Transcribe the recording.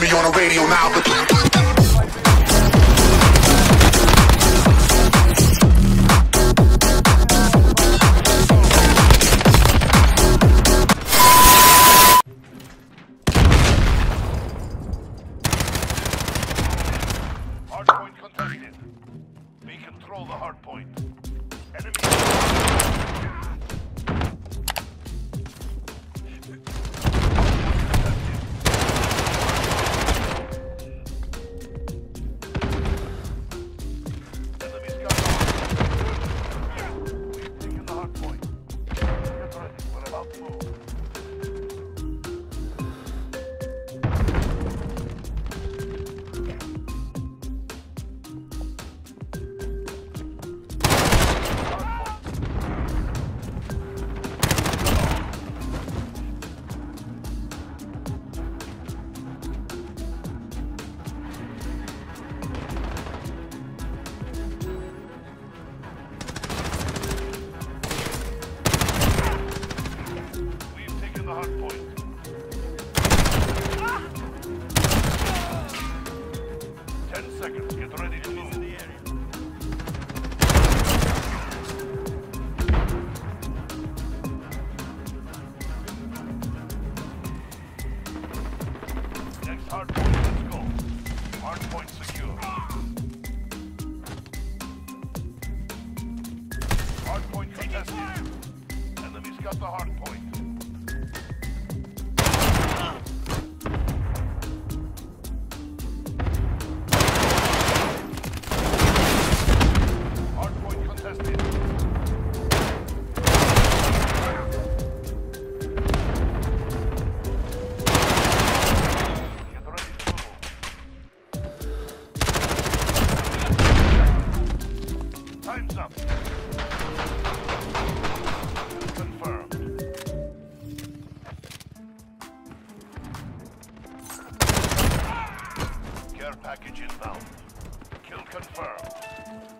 me on the radio now. Hardpoint contested. We control the hardpoint. That's the hard point. Care package inbound. Kill confirmed.